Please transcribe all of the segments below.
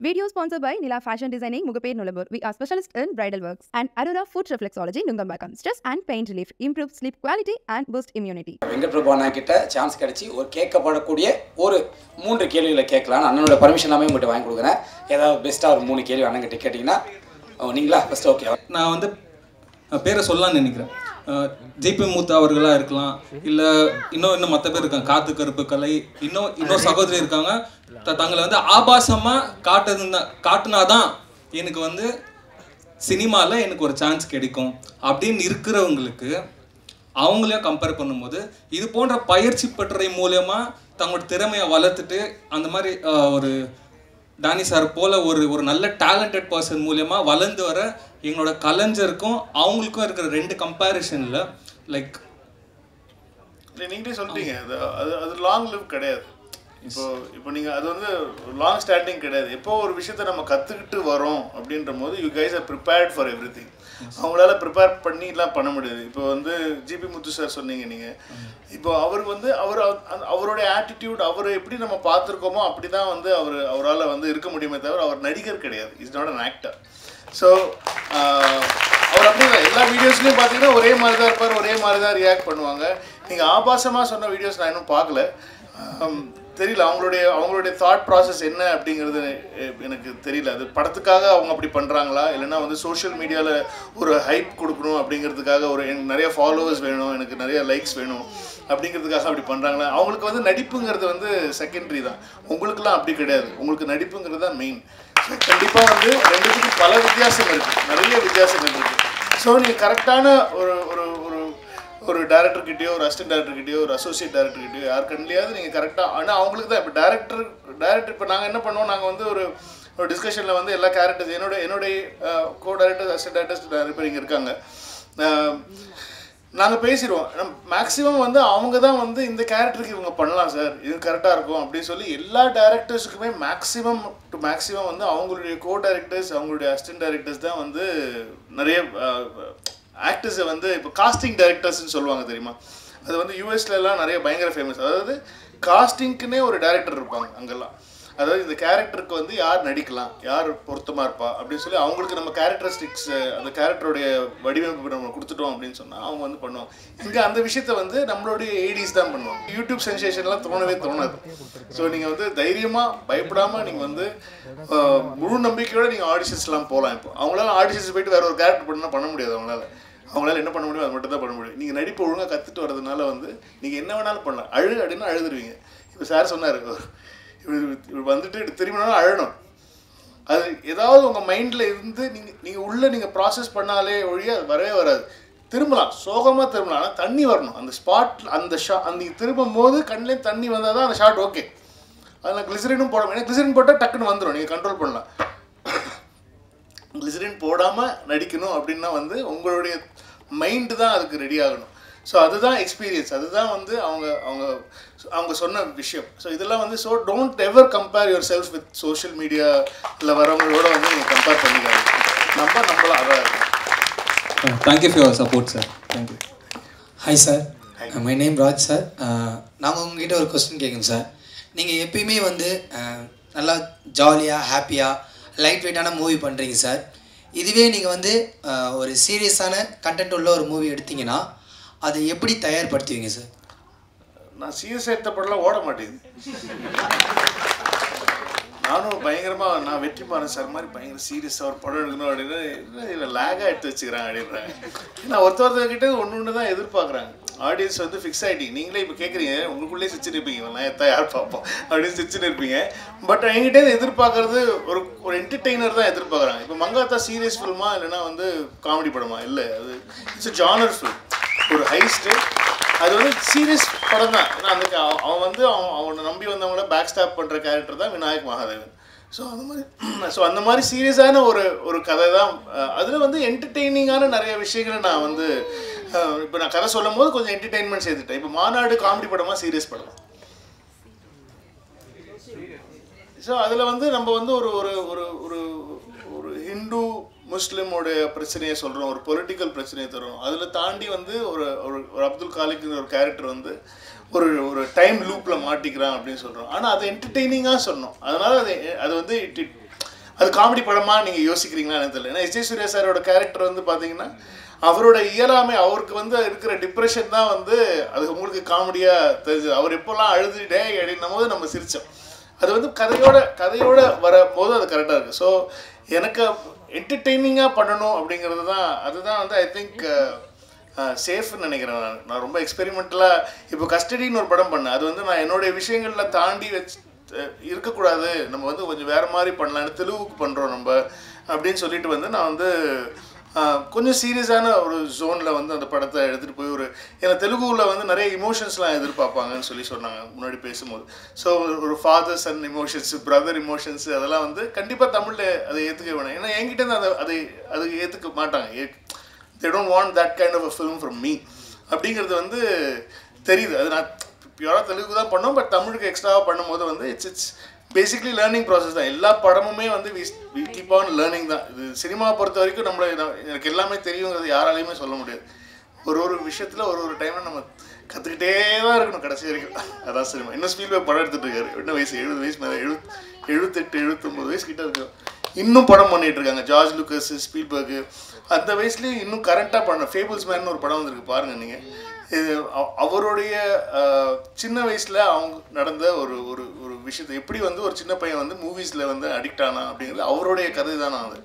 Video sponsored by Nila Fashion Designing, Mugapet Nulambur. We are specialists in bridal works. And Aurora Food Reflexology, Nungambakam. Stress and pain relief, improve sleep quality and boost immunity. Venkat Prabhu அண்ணா கிட்ட chance கிடைச்சி ஒரு கேட்கப்படக்கூடிய ஒரு மூன்று கேள்விகளை கேட்கலாம் அண்ணனோட permission எல்லாமே உங்கள்கிட்ட வாங்கி கொடுக்குறேன் ஏதாவது பெஸ்ட்டாக ஒரு மூணு கேள்வி அண்ணன் கிட்ட கேட்டிங்கன்னா ஓ, நீங்களா ஃபஸ்ட்டு ஓகே நான் வந்து பேரை சொல்லலாம்னு நினைக்கிறேன் ஜிபி மூத்தா அவர்களாக இருக்கலாம் இல்லை இன்னும் இன்னும் மற்ற பேர் இருக்காங்க. காத்து கருப்பு கலை இன்னும் இன்னும் சகோதரி இருக்காங்க. த- தங்களை வந்து ஆபாசமாக காட்டுதுன்னா காட்டுனாதான் எனக்கு வந்து சினிமாவில் எனக்கு ஒரு சான்ஸ் கிடைக்கும். அப்படின்னு இருக்கிறவங்களுக்கு அவங்களையும் கம்பேர் பண்ணும்போது இது போன்ற பயிற்சி பெற்றதை மூலயமா தங்களோட திறமையை வளர்த்துட்டு அந்த மாதிரி ஒரு டானி சார் போல ஒரு ஒரு நல்ல டேலண்டட் பர்சன் மூலயமா வளர்ந்து வர எங்களோட கலைஞருக்கும் அவங்களுக்கும் இருக்கிற ரெண்டு கம்பேரிஷனில் லைக் இல்லை நீங்களே சொல்லிட்டீங்க அது அது அது லாங் லிவ் கிடையாது. இப்போ இப்போ நீங்கள் அது வந்து லாங் ஸ்டாண்டிங் கிடையாது. எப்போ ஒரு விஷயத்த நம்ம கற்றுக்கிட்டு வரோம் அப்படின்ற போது you guys are prepared for everything அவங்களால ப்ரிப்பேர் பண்ணிலாம் பண்ண முடியாது. இப்போ வந்து ஜிபி முத்து சார் சொன்னீங்க நீங்கள் இப்போ அவர் வந்து அவர் அவருடைய ஆட்டிடியூட் அவர் எப்படி நம்ம பார்த்துருக்கோமோ அப்படி தான் வந்து அவர் அவரால் வந்து இருக்க முடியுமே தவிர அவர் நடிகர் கிடையாது. Is not an actor so அவர் அப்படி தான் எல்லா வீடியோஸ்லையும் பார்த்தீங்கன்னா ஒரே மாதிரி தான் இருப்பார் ஒரே மாதிரி தான் ரியாக்ட் பண்ணுவாங்க. நீங்கள் ஆபாசமாக சொன்ன வீடியோஸ் நான் இன்னும் பார்க்கல. தெரியல அவங்களுடைய அவங்களுடைய தாட் ப்ராசஸ் என்ன அப்படிங்கிறது எனக்கு தெரியல. அது படத்துக்காக அவங்க அப்படி பண்ணுறாங்களா இல்லைன்னா வந்து சோஷியல் மீடியாவில் ஒரு ஹைப் கொடுக்கணும் அப்படிங்கிறதுக்காக ஒரு எனக்கு நிறைய ஃபாலோவர்ஸ் வேணும் எனக்கு நிறைய லைக்ஸ் வேணும் அப்படிங்கிறதுக்காக அப்படி பண்ணுறாங்களா அவங்களுக்கு வந்து நடிப்புங்கிறது வந்து செகண்டரி தான். உங்களுக்குலாம் அப்படி கிடையாது. உங்களுக்கு நடிப்புங்கிறது தான் மெயின் கண்டிப்பாக வந்து ரெண்டுத்துக்கும் பல வித்தியாசம் இருக்குது நிறைய வித்தியாசங்கள் இருக்குது ஸோ நீங்கள் கரெக்டான ஒரு ஒரு ஒரு டேரக்டர்கிட்டயோ ஒரு அசிஸ்டன்ட் டேரக்டர்கிட்டயோ ஒரு அசோசியேட் டேரக்டர்கிட்டயோ யார் கண்ட்லையாவது நீங்கள் கரெக்டாக ஆனால் அவங்களுக்கு தான் இப்போ டேரக்டர் டேரக்டர் இப்போ நாங்கள் என்ன பண்ணுவோம் நாங்கள் வந்து ஒரு ஒரு டிஸ்கஷனில் வந்து எல்லா கேரக்டர்ஸ் என்னோட என்னுடைய கோ டேரக்டர்ஸ் அசிஸ்டன்ட் டேரக்டர்ஸ் நிறைய பேர் இங்கே இருக்காங்க. நாங்கள் பேசிடுவோம். மேக்ஸிமம் வந்து அவங்க தான் வந்து இந்த கேரக்டருக்கு இவங்க பண்ணலாம் சார் இது கரெக்டாக இருக்கும் அப்படின்னு சொல்லி எல்லா டேரக்டர்ஸுக்குமே மேக்ஸிமம் டு மேக்ஸிமம் வந்து அவங்களுடைய கோ டேரக்டர்ஸ் அவங்களுடைய அசிஸ்டன்ட் டேரக்டர்ஸ் தான் வந்து நிறைய ஆக்டர்ஸை வந்து இப்போ காஸ்டிங் டைரக்டர்ஸ்னு சொல்லுவாங்க தெரியுமா? அது வந்து யூஎஸ்லலாம் நிறைய பயங்கர ஃபேமஸ் அதாவது காஸ்டிங்க்குன்னே ஒரு டேரக்டர் இருப்பாங்க அங்கெல்லாம். அதாவது இந்த கேரக்டருக்கு வந்து யார் நடிக்கலாம்? யார் பொருத்தமாக இருப்பா? அப்படின்னு சொல்லி அவங்களுக்கு நம்ம கேரக்டரிஸ்டிக்ஸ் அந்த கேரக்டருடைய வடிவமைப்பு நம்ம கொடுத்துட்டோம் அப்படின்னு சொன்னால் அவங்க வந்து பண்ணுவாங்க. இங்கே அந்த விஷயத்த வந்து நம்மளுடைய ஏடிஸ் தான் பண்ணுவாங்க. யூடியூப் சென்சேஷன்லாம் தோணவே தோணாது. ஸோ நீங்கள் வந்து தைரியமாக பயப்படாமல் நீங்கள் வந்து முழு நம்பிக்கையோடு நீங்கள் ஆடிஷன்ஸ்லாம் போகலாம் இப்போ. அவங்களால ஆடிஷன்ஸ் போயிட்டு வேற ஒரு கேரக்டர் பண்ணால் பண்ண முடியாது அவங்களால. அவங்களால என்ன பண்ண முடியும் அது மட்டும் தான் பண்ண முடியும். நீங்கள் நடிப்பு ஒழுங்காக கற்றுட்டு வரதுனால வந்து நீங்கள் என்ன வேணாலும் பண்ணலாம். அழு அப்படின்னு அழுதுருவீங்க. இப்போ சார் சொன்னார் இவர் வந்துட்டு இப்படி திரும்பினாலும் அழணும். அது ஏதாவது உங்கள் மைண்டில் இருந்து நீங்கள் நீங்கள் உள்ளே நீங்கள் ப்ராசஸ் பண்ணாலே ஒழிய அது வரவே வராது. திரும்பலாம் சோகமாக திரும்பலாம். ஆனால் தண்ணி வரணும். அந்த ஸ்பாட் அந்த ஷா அந்த திரும்பும் போது கண்ணிலே தண்ணி வந்தால் தான் அந்த ஷாட் ஓகே அதில் கிளிசரினும் போட ஏன்னா கிளிசரின் போட்டால் டக்குன்னு வந்துடும் நீங்கள் கண்ட்ரோல் பண்ணலாம். கிளிசரின் போடாமல் நடிக்கணும் அப்படின்னா வந்து உங்களுடைய மைண்டு தான் அதுக்கு ரெடி ஆகணும். ஸோ அதுதான் எக்ஸ்பீரியன்ஸ் அதுதான் வந்து அவங்க அவங்க அவங்க சொன்ன விஷயம். ஸோ இதெல்லாம் வந்து so don't ever compare yourself with social மீடியாவில் வரவங்களோட வந்து நீங்கள் கம்பேர் பண்ணிக்காது நம்ம நம்மளும் அதான் இருக்கும் thank you for your support sir thank you hi sir my name Raj sir நாங்கள் உங்ககிட்ட ஒரு கொஸ்டின் கேட்குறோம் சார் நீங்கள் எப்பயுமே வந்து அஹ், நல்லா ஜாலியாக ஹாப்பியாக லைட் வெயிட்டான மூவி பண்ணுறீங்க சார் இதுவே நீங்கள் வந்து அஹ், ஒரு சீரியஸான கண்டென்ட் உள்ள ஒரு மூவி எடுத்தீங்கன்னா அதை எப்படி தயார்படுத்துவீங்க சார் நான் சீரியஸ் எடுத்த படம்லாம் ஓட மாட்டேங்குது. நானும் பயங்கரமாக நான் வெற்றிமாறன் சார் மாதிரி பயங்கர சீரியஸாக ஒரு படம் எடுக்கணும் அப்படின்னு இல்லை இதில் லேகாக எடுத்து வச்சுக்கிறாங்க அப்படின்றாங்க. நான் ஒருத்த ஒருத்தர்கிட்ட ஒன்று ஒன்று தான் எதிர்பார்க்குறாங்க. ஆடியன்ஸ் வந்து ஃபிக்ஸ் ஆகிட்டீங்க நீங்களே இப்போ கேட்குறீங்க உங்களுக்குள்ளேயே சிரிச்சுட்டு இருப்பீங்க நான் எத்தா யார் பார்ப்போம் அப்படின்னு சிரிச்சுட்டு இருப்பீங்க. பட் என்கிட்ட எதிர்பார்க்குறது எதிர்பார்க்கறது ஒரு ஒரு என்டர்டெய்னர் தான் எதிர்பார்க்குறாங்க. இப்போ மங்காத்தா சீரியஸ் ஃபில்மா இல்லைன்னா வந்து காமெடி படமா? இல்லை அது இட்ஸ் ஜானர் ஃபில்ம் ஒரு ஹைஸ்ட்டு அது வந்து சீரியஸ் படம் தான். ஏன்னா அந்த அவன் வந்து அவன் அவனை நம்பி வந்தவங்கள பேக் ஸ்டாப் பண்ணுற கேரக்டர் தான் விநாயக் மகாதேவன். ஸோ அந்த மாதிரி ஸோ அந்த மாதிரி சீரியஸான ஒரு ஒரு கதை தான். அதில் வந்து என்டர்டெய்னிங்கான நிறைய விஷயங்களை நான் வந்து இப்போ நான் கதை சொல்லும் போது கொஞ்சம் என்டர்டெயின்மெண்ட் சேர்த்துட்டேன். இப்போ மாநாடு காமெடி படமாக சீரியஸ் படமா? ஸோ அதில் வந்து நம்ம வந்து ஒரு ஒரு ஒரு ஒரு ஒரு ஹிந்து முஸ்லீமோடைய பிரச்சனையை சொல்கிறோம் ஒரு பொலிட்டிக்கல் பிரச்சனையை தரும் அதில் தாண்டி வந்து ஒரு ஒரு ஒரு அப்துல் காலிக்குங்கிற ஒரு கேரக்டர் வந்து ஒரு ஒரு டைம் லூப்பில் மாட்டிக்கிறான் அப்படின்னு சொல்கிறோம் ஆனால் அதை என்டர்டெய்னிங்காக சொன்னோம். அதனால் அது அது வந்து இட் இட் அது காமெடி படமாக நீங்கள் யோசிக்கிறீங்களா எனக்கு தெரியல. ஏன்னா எஸ் சூர்யா சாரோட கேரக்டர் வந்து பார்த்தீங்கன்னா அவரோட இயலாமை அவருக்கு வந்து இருக்கிற டிப்ரெஷன் தான் வந்து அது உங்களுக்கு காமெடியாக தெரிஞ்சது. அவர் எப்போல்லாம் அழுதுட்டே அப்படின்னும் போது நம்ம சிரித்தோம் அது வந்து கதையோட கதையோட வரும்போது அது கரெக்டாக இருக்குது ஸோ எனக்கு என்டர்டெய்னிங்காக பண்ணணும் அப்படிங்கிறது தான் அதுதான் வந்து ஐ திங்க் சேஃப்னு நினைக்கிறேன் நான். நான் ரொம்ப எக்ஸ்பெரிமெண்டலாக இப்போ கஸ்டடின்னு ஒரு படம் பண்ணேன். அது வந்து நான் என்னுடைய விஷயங்களில் தாண்டி வச்சு இருக்கக்கூடாது. நம்ம வந்து கொஞ்சம் வேறு மாதிரி பண்ணலாம்னு தெலுங்குக்கு பண்ணுறோம் நம்ம அப்படின்னு சொல்லிட்டு வந்து நான் வந்து கொஞ்சம் சீரியஸான ஒரு ஜோனில் வந்து அந்த படத்தை எடுத்துகிட்டு போய் ஒரு ஏன்னா தெலுங்குவில் வந்து நிறைய இமோஷன்ஸ்லாம் எதிர்பார்ப்பாங்கன்னு சொல்லி சொன்னாங்க முன்னாடி பேசும்போது. ஸோ ஒரு father son emotions brother emotions அதெல்லாம் வந்து கண்டிப்பாக தமிழில் அதை ஏற்றுக்க வேணாம். ஏன்னா என்கிட்ட அதை அதை அது ஏற்றுக்க மாட்டாங்க. ஏ- they don't want that kind of a film from me அப்படிங்கிறது வந்து தெரியுது. அது நான் பியூராக தெலுங்கு தான் பண்ணோம் பட் தமிழுக்கு எக்ஸ்ட்ராவாக பண்ணும்போது வந்து it's it's basically learning process தான். எல்லா படமுமே வந்து வி கீப் ஆன் லேர்னிங் தான். இது சினிமா பொறுத்த வரைக்கும் நம்மளை எனக்கு எல்லாமே தெரியுங்கிறது யாராலையுமே சொல்ல முடியாது. ஒரு ஒரு விஷயத்தில் ஒரு ஒரு டைமில் நம்ம கற்றுக்கிட்டே தான் இருக்கணும் கடைசி வரைக்கும். அதான் சினிமா இன்னும் ஸ்பீல்பேக் படம் எடுத்துகிட்டு இருக்காரு. என்ன வயசு எழுபது வயசு மேலே எழு எழுபத்தெட்டு எழுபத்தொம்பது வயசு கிட்ட இருக்கு. இன்னும் படம் பண்ணிட்டு இருக்காங்க. George Lucas Spielberg. அந்த வயசுலேயும் இன்னும் கரண்ட்டாக பண்ண ஃபேபிள்ஸ் மேன் ஒரு படம் வந்திருக்கு. பாருங்க நீங்கள் இது அவருடைய சின்ன வயசில் அவங்க நடந்த ஒரு ஒரு ஒரு விஷயத்தை எப்படி வந்து ஒரு சின்ன பையன் வந்து மூவிஸில் வந்து அடிக்ட் ஆனா அப்படிங்கிறது அவருடைய கதை தானே அது.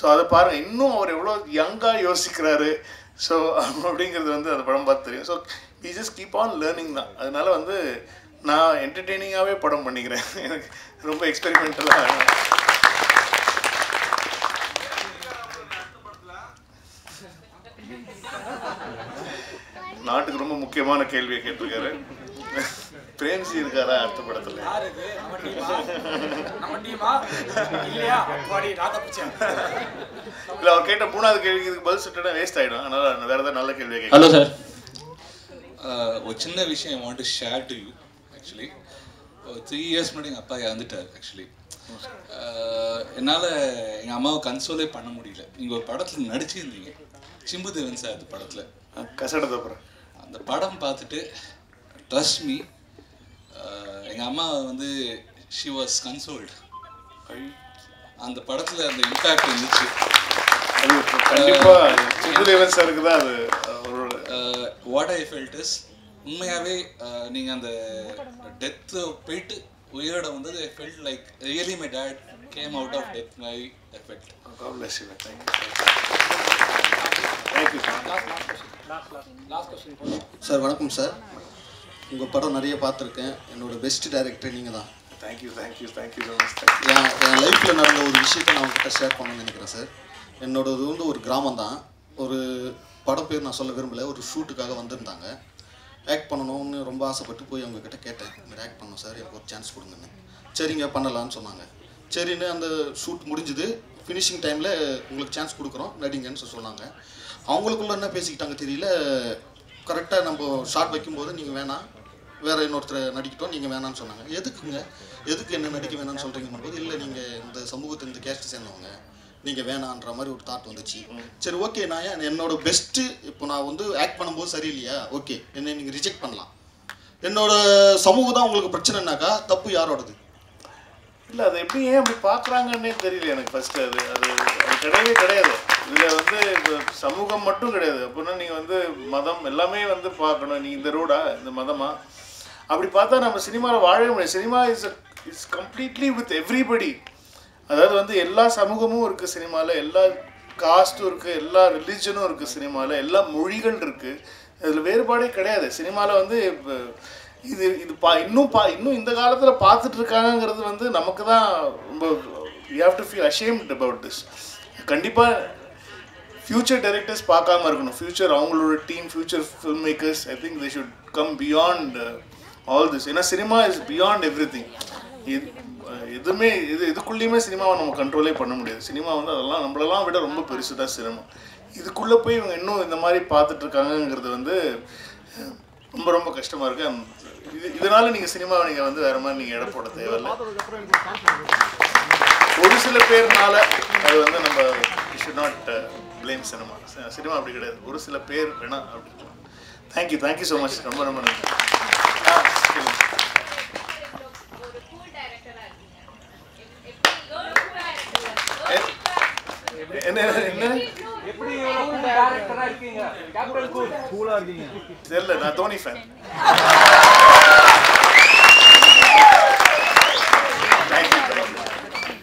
ஸோ அதை பாருங்கள் இன்னும் அவர் எவ்வளோ யங்காக யோசிக்கிறாரு. ஸோ அப்படிங்கிறது வந்து அந்த படம் பார்த்து தெரியும். So we just keep on learning தான். அதனால வந்து நான் என்டர்டெய்னிங்காகவே படம் பண்ணிக்கிறேன். எனக்கு ரொம்ப எக்ஸ்பெரிமெண்டலாக நாட்டுக்கு ரொம்ப முக்கியமான கேள்வியை கேட்டிருக்காரு. பிரேம்ஜி இருக்காரா அடுத்த படத்துல? இல்ல அவர் கேட்ட மூணாவது கேள்விக்கு இதுக்கு பதில் சொல்லிட்டா வேஸ்ட் ஆயிடும். அதனால வேற ஏதாவது நல்ல கேள்வியை கேட்க ஹலோ சார் ஒரு சின்ன விஷயம் I want to share to you actually three years முன்னாடி எங்கள் அப்பா இறந்துட்டார் ஆக்சுவலி என்னால் எங்கள் அம்மாவை கன்சோலே பண்ண முடியல. நீங்கள் ஒரு படத்தில் நடிச்சிருந்தீங்க. சிம்புதேவன் சார் அந்த படத்தில். கசட தப்புறேன் அந்த படம் பார்த்துட்டு ட்ரஸ்ட் மீ எங்கள் அம்மா வந்து ஷி வாஸ் கன்சோல்டு அந்த படத்தில் அந்த இம்பேக்ட் இருந்துச்சு. வாட் ஐ ஃபெல்ட் இஸ் உண்மையாகவே நீங்கள் அந்த டெத்து போயிட்டு உயிரோட வந்தது I felt like really my dad came out of death my effect God bless you. Thank you. Thank you. Sir வணக்கம் சார் உங்கள் படம் நிறைய பார்த்துருக்கேன் என்னோட பெஸ்ட் டைரக்டர் நீங்கள் தான் Thank you. Thank you. Thank you so much. Thank you. என் என் லைஃப்பில் நடந்த ஒரு விஷயத்தை நான் உங்ககிட்ட ஷேர் பண்ணணும்னு நினைக்கிறேன் சார் என்னோடது வந்து ஒரு கிராமம் தான் ஒரு படம் பேர் நான் சொல்ல விரும்பல ஒரு ஷூட்டுக்காக வந்திருந்தாங்க ஆக்ட் பண்ணணும்னு ரொம்ப ஆசைப்பட்டு போய் அவங்க கிட்ட கேட்டேன் இந்த மாதிரி ஆக்ட் பண்ணணும் சார் எனக்கு ஒரு சான்ஸ் கொடுங்கன்னு சரிங்க பண்ணலான்னு சொன்னாங்க சரின்னு அந்த ஷூட் முடிஞ்சுது. ஃபினிஷிங் டைமில் உங்களுக்கு சான்ஸ் கொடுக்குறோம். நடிங்கன்னு சொன்னாங்க. அவங்களுக்குள்ள என்ன பேசிக்கிட்டாங்க தெரியல. கரெக்டாக நம்ம ஷார்ட் வைக்கும்போது நீங்கள் வேணாம். வேறு இன்னொருத்தர் நடிக்கட்டும் நீங்கள் வேணாம்னு சொன்னாங்க. எதுக்குங்க? எதுக்கு என்ன நடிக்க வேணாம்னு சொல்கிறீங்க போது இல்லை நீங்கள் இந்த சமூகத்தை இந்த கேஸ்ட் சேர்ந்தவங்க. நீங்கள் வேணான்ற மாதிரி ஒரு தாட் வந்துச்சு. சரி ஓகே நான் ஏன் என்னோட பெஸ்ட்டு இப்போ நான் வந்து ஆக்ட் பண்ணும்போது சரியில்லையா? ஓகே என்னை நீங்கள் ரிஜெக்ட் பண்ணலாம். என்னோட சமூகம் தான் உங்களுக்கு பிரச்சனைனாக்கா தப்பு யாரோடது? இல்லை அது எப்படி ஏன் அப்படி பார்க்குறாங்கன்னே தெரியல எனக்கு ஃபஸ்ட்டு அது. அது அது கிடையவே கிடையாது. இதில் வந்து இப்போ சமூகம் மட்டும் கிடையாது. அப்படின்னா நீங்கள் வந்து மதம் எல்லாமே வந்து பார்க்கணும். நீ இந்த ரோடா இந்த மதமா? அப்படி பார்த்தா நம்ம சினிமாவில் வாழவே முடியாது. Cinema is it's completely with everybody அதாவது வந்து எல்லா சமூகமும் இருக்குது சினிமாவில் எல்லா காஸ்ட்டும் இருக்குது எல்லா ரிலீஜனும் இருக்குது சினிமாவில் எல்லா மொழிகள் இருக்குது அதில் வேறுபாடே கிடையாது. சினிமாவில் வந்து இப்போ இது இது பா இன்னும் பா இன்னும் இந்த காலத்தில் பார்த்துட்டு இருக்காங்கிறது வந்து நமக்கு தான் ரொம்ப you have to feel ashamed about this கண்டிப்பாக ஃப்யூச்சர் டைரக்டர்ஸ் பார்க்காம இருக்கணும். ஃப்யூச்சர் அவங்களோட team future film makers I think they should come beyond all this ஏன்னா cinema is beyond everything இது எதுவுமே இது இதுக்குள்ளேயுமே சினிமாவை நம்ம கண்ட்ரோலே பண்ண முடியாது. சினிமா வந்து அதெல்லாம் நம்மளெல்லாம் விட ரொம்ப பெருசு தான் சினிமா இதுக்குள்ளே போய் இவங்க இன்னும் இந்த மாதிரி பார்த்துட்ருக்காங்கங்கிறது வந்து ரொம்ப ரொம்ப கஷ்டமாக இருக்கு. இது இதனால நீங்கள் சினிமாவை நீங்கள் வந்து வேற மாதிரி நீங்கள் இடம் போட தேவையில்லை. ஒரு சில பேர்னால அது வந்து நம்ம should not blame cinema cinema அப்படி கிடையாது. ஒரு சில பேர் வேணா அப்படி தேங்க்யூ தேங்க்யூ ஸோ மச் ரொம்ப ரொம்ப நன்றி. Character acting captain cool cool acting ಇದೆಲ್ಲ ನಾ Dhoni fan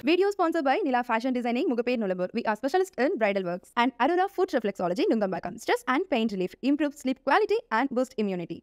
Video sponsored by Nila Fashion Designing, Mugapet Nulambur. We are specialists in bridal works and Arora Foot Reflexology, Nungambakam. Stress and pain relief, improve sleep quality and boost immunity.